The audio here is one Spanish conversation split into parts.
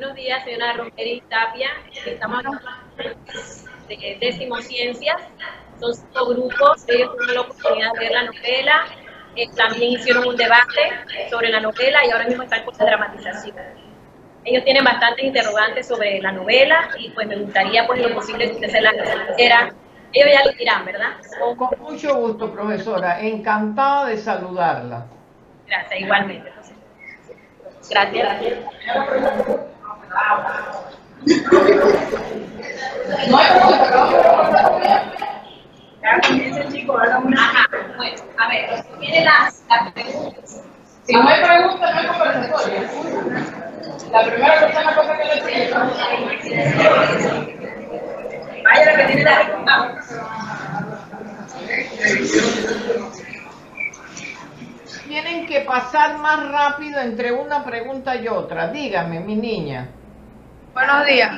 Buenos días, señora Romero Tapia. Estamos de Decimociencias. Son cinco grupos, ellos tuvieron la oportunidad de ver la novela. Eh, también hicieron un debate sobre la novela y ahora mismo están con la dramatización. Ellos tienen bastantes interrogantes sobre la novela y pues me gustaría pues lo posible que usted se la. Ellos ya lo dirán, ¿verdad? Con mucho gusto, profesora. Encantada de saludarla. Gracias, igualmente. Gracias. No hay chico, Ajá, bueno, a ver, viene las, preguntas. Si no hay preguntas, no hay conversatoria. La primera persona cosa que le. Vaya que tiene la respuesta. Tienen que pasar más rápido entre una pregunta y otra. Dígame, mi niña. Buenos días.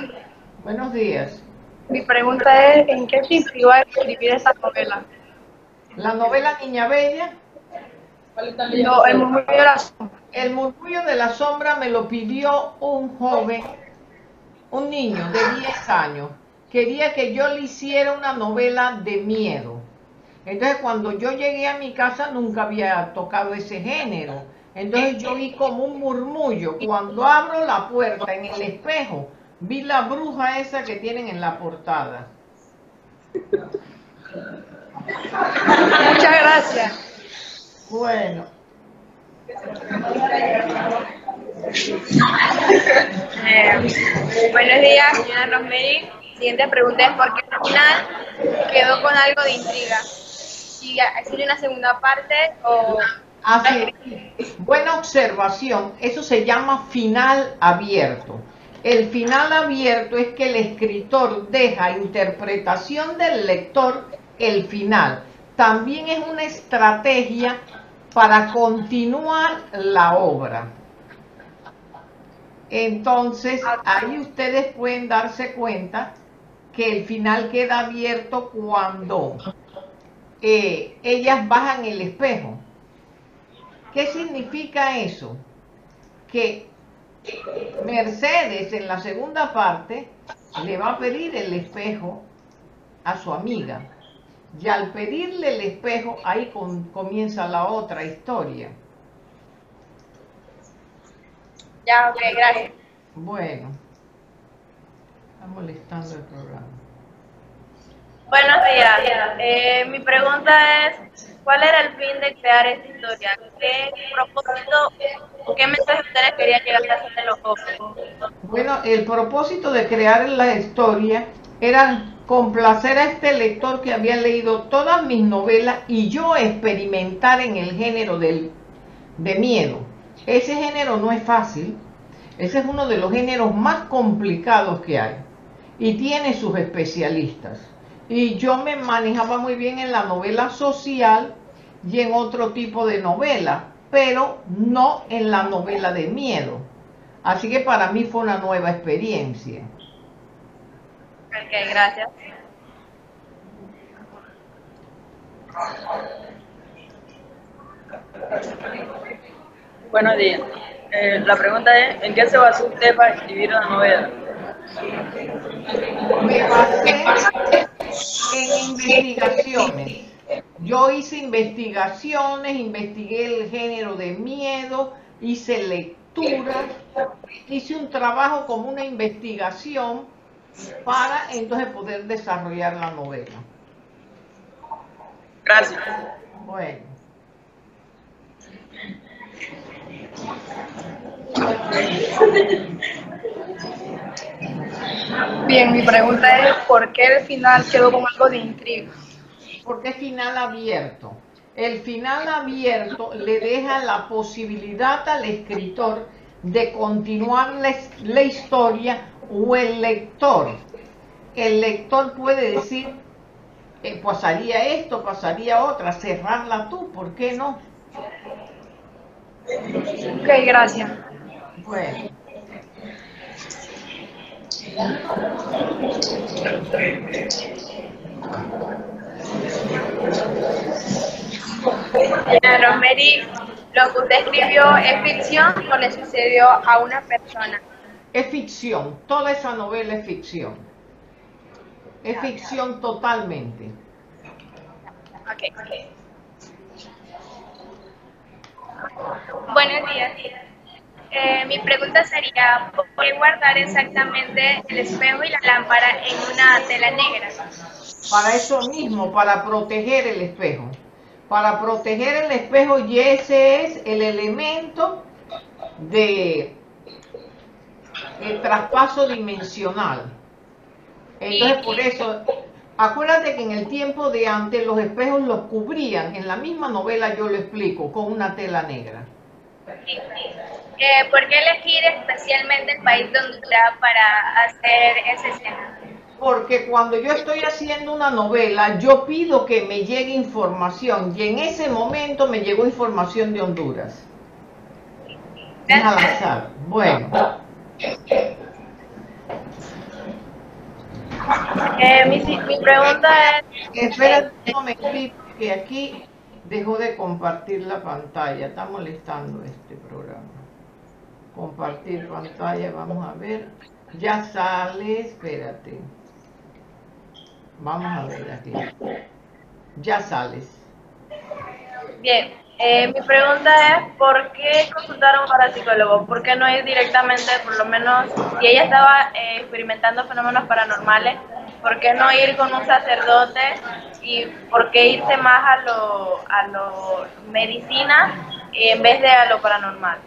Buenos días. Mi pregunta es, ¿en qué te inspiró a escribir esa novela? La novela Niña Bella. No, el murmullo de la sombra. El murmullo de la sombra me lo pidió un joven, un niño de 10 años. Quería que yo le hiciera una novela de miedo. Entonces cuando yo llegué a mi casa nunca había tocado ese género. Entonces yo vi como un murmullo. Cuando abro la puerta en el espejo, vi la bruja esa que tienen en la portada. Muchas gracias. Bueno. Eh, buenos días, señora Rosemary. Siguiente pregunta es, ¿por qué al final quedó con algo de intriga? ¿Si hay una segunda parte o...? Así, buena observación, eso se llama final abierto. El final abierto es que el escritor deja interpretación del lector el final. También es una estrategia para continuar la obra. Entonces, ahí ustedes pueden darse cuenta que el final queda abierto cuando eh, ellas bajan el espejo. ¿Qué significa eso? Que Mercedes en la segunda parte le va a pedir el espejo a su amiga. Y al pedirle el espejo, ahí comienza la otra historia. Ya, ok, gracias. Bueno, está molestando el programa. Buenos días. Eh, mi pregunta es, ¿cuál era el fin de crear esta historia? ¿Qué propósito o qué mensaje ustedes querían llegar a hacer los jóvenes? Bueno, el propósito de crear la historia era complacer a este lector que había leído todas mis novelas y yo experimentar en el género del, de miedo. Ese género no es fácil, ese es uno de los géneros más complicados que hay y tiene sus especialistas. Y yo me manejaba muy bien en la novela social y en otro tipo de novela, pero no en la novela de miedo. Así que para mí fue una nueva experiencia. Ok, gracias. Buenos días. Eh, la pregunta es, ¿en qué se basó usted para escribir una novela? Me basé en investigaciones. Yo hice investigaciones, investigué el género de miedo, hice lecturas, hice un trabajo como una investigación para entonces poder desarrollar la novela. Gracias. Bueno. Bien, mi pregunta es, ¿por qué el final quedó con algo de intriga? ¿Por qué final abierto? El final abierto le deja la posibilidad al escritor de continuar la, la historia o el lector. El lector puede decir, eh, pasaría esto, pasaría otra, cerrarla tú, ¿por qué no? Ok, gracias. Bueno. Rosemary, lo que usted escribió es ficción o le sucedió a una persona. Es ficción, toda esa novela es ficción. Es ficción totalmente. Ok, ok. Buenos días. Eh, mi pregunta sería, ¿por qué guardar exactamente el espejo y la lámpara en una tela negra? Para eso mismo, para proteger el espejo. Para proteger el espejo y ese es el elemento de el traspaso dimensional. Entonces por eso, acuérdate que en el tiempo de antes los espejos los cubrían, en la misma novela yo lo explico, con una tela negra. Eh, ¿Por qué elegir especialmente el país de Honduras para hacer esa escena? Porque cuando yo estoy haciendo una novela, yo pido que me llegue información y en ese momento me llegó información de Honduras. Azar. Bueno. Eh, mi, mi pregunta es... Espera un momentito que aquí dejó de compartir la pantalla. Está molestando este programa. Compartir pantalla, vamos a ver. Ya sale, espérate. Vamos a ver aquí. Ya sales. Bien, eh, mi pregunta es, ¿por qué consultaron para psicólogo? ¿Por qué no ir directamente, por lo menos, si ella estaba eh, experimentando fenómenos paranormales, ¿por qué no ir con un sacerdote y por qué irse más a lo, a lo medicina en vez de a lo paranormal?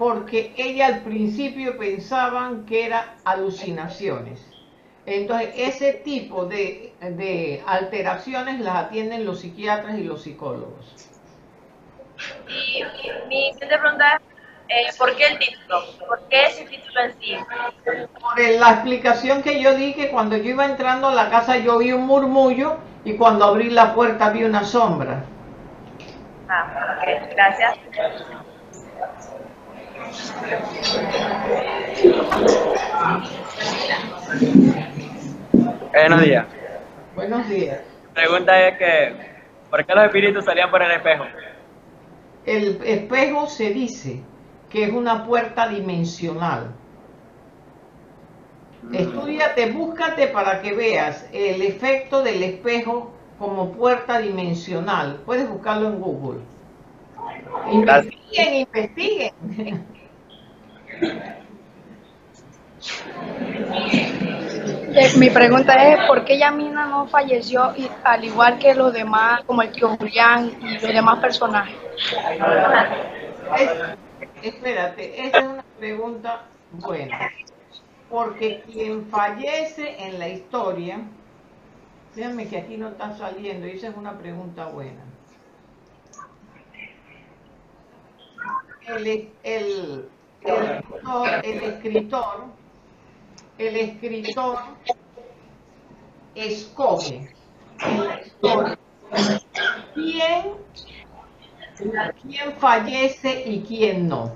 Porque ella al principio pensaban que eran alucinaciones. Entonces, ese tipo de, de alteraciones las atienden los psiquiatras y los psicólogos. Y mi siguiente pregunta es, eh, ¿por qué el título? ¿Por qué ese título en sí? Por la explicación que yo di que cuando yo iba entrando a la casa yo oí un murmullo y cuando abrí la puerta vi una sombra. Ah, ok, gracias. Buenos días. Buenos días. La pregunta es que, ¿por qué los espíritus salían por el espejo? El espejo se dice que es una puerta dimensional. Estudiate, búscate para que veas el efecto del espejo como puerta dimensional. Puedes buscarlo en Google. Investiguen, investiguen. Eh, Mi pregunta es, ¿por qué Yamina no falleció y- al igual que los demás, como el tío Julián y los demás personajes? Es- espérate, esa es una pregunta buena. Porque quien fallece en la historia, fíjame que aquí no está saliendo, y esa es una pregunta buena. El, el, el, escritor- el escritor, el escritor escoge quién quién fallece y quién no.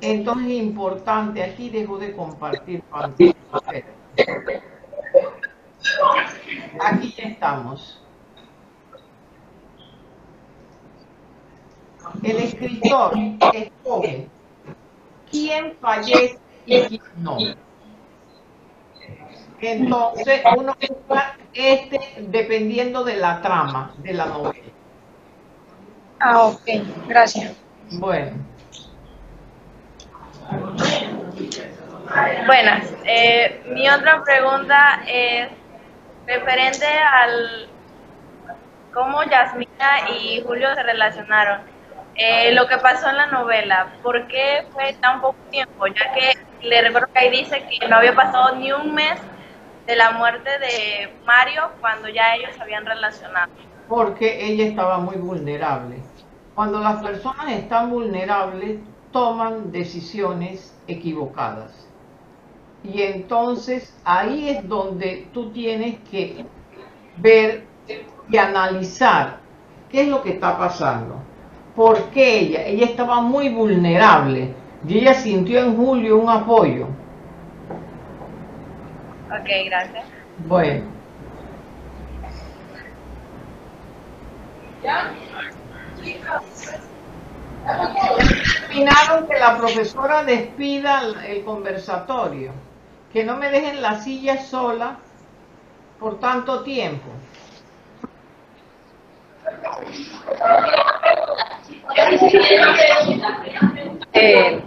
Entonces es importante, aquí dejo de compartir pantalla. Aquí estamos. El escritor escoge quién fallece y quién no. Entonces uno busca este dependiendo de la trama de la novela. Ah, ok, gracias. Bueno. Buenas. Eh, mi otra pregunta es referente al cómo Yasmina y Julio se relacionaron. Eh, lo que pasó en la novela, ¿por qué fue tan poco tiempo? Ya que le recuerdo que ahí dice que no había pasado ni un mes de la muerte de Mario cuando ya ellos se habían relacionado. porque ella estaba muy vulnerable. Cuando las personas están vulnerables, toman decisiones equivocadas. Y entonces ahí es donde tú tienes que ver y analizar qué es lo que está pasando. ¿Por qué ella? Ella estaba muy vulnerable y ella sintió en Julio un apoyo. Ok, gracias. Bueno, ¿Ya? mi terminaron que la profesora despida el- el conversatorio, que no me dejen la silla sola por tanto tiempo. Eh,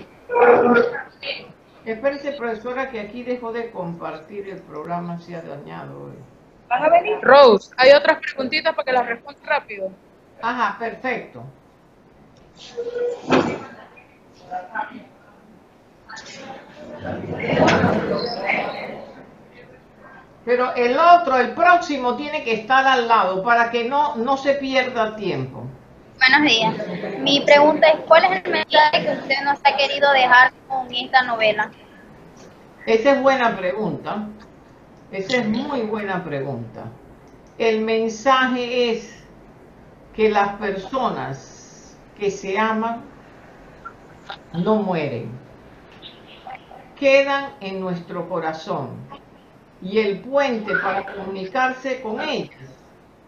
Espérese, profesora, que aquí dejó de compartir el programa, se ha dañado hoy. ¿Van a venir? Rose, hay otras preguntitas para que las responda rápido. Ajá, perfecto. Pero el otro, el próximo, tiene que estar al lado para que no, no se pierda tiempo. Buenos días. Mi pregunta es, ¿cuál es el mensaje que usted nos ha querido dejar con esta novela? Esa es buena pregunta. Esa es muy buena pregunta. El mensaje es que las personas que se aman no mueren. Quedan en nuestro corazón. Y el puente para comunicarse con ellas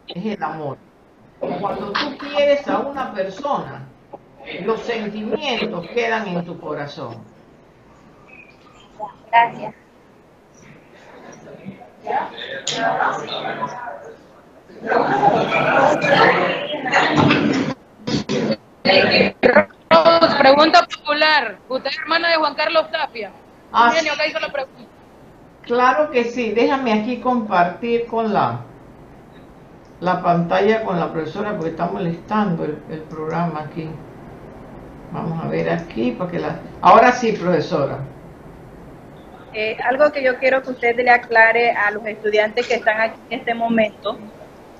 es el amor. Cuando tú quieres a una persona, los sentimientos quedan en tu corazón. Gracias. Pregunta popular. ¿Usted es hermana de Juan Carlos Tapia? Ah, Genio, acá hizo la pregunta. Claro que sí, déjame aquí compartir con la, la pantalla con la profesora porque está molestando el, el programa aquí. Vamos a ver aquí para que la... Ahora sí, profesora. Eh, algo que yo quiero que usted le aclare a los estudiantes que están aquí en este momento,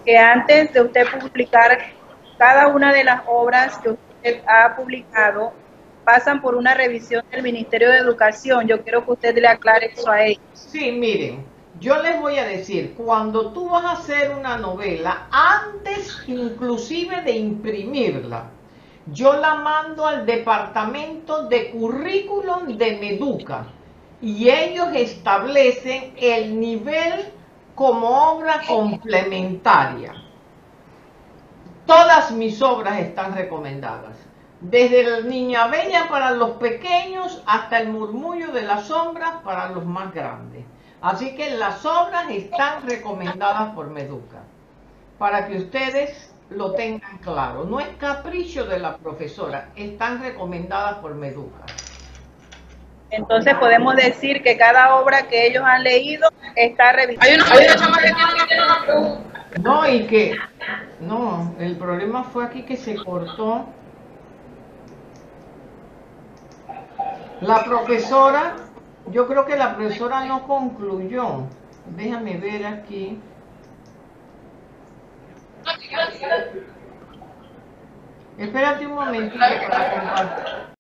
que antes de usted publicar cada una de las obras que usted ha publicado, pasan por una revisión del Ministerio de Educación. Yo quiero que usted le aclare eso a ellos. Sí, miren, yo les voy a decir, cuando tú vas a hacer una novela, antes inclusive de imprimirla, yo la mando al departamento de currículum de Meduca y ellos establecen el nivel como obra complementaria. Todas mis obras están recomendadas. Desde la Niña Bella para los pequeños hasta el murmullo de las sombras para los más grandes. Así que las obras están recomendadas por Meduca. Para que ustedes lo tengan claro. No es capricho de la profesora, están recomendadas por Meduca. Entonces podemos decir que cada obra que ellos han leído está revisada. Hay una, hay una chama que tiene una pregunta. No, y que, no, el problema fue aquí que se cortó. La profesora, yo creo que la profesora no concluyó. Déjame ver aquí. Espérate un momentito para compartir.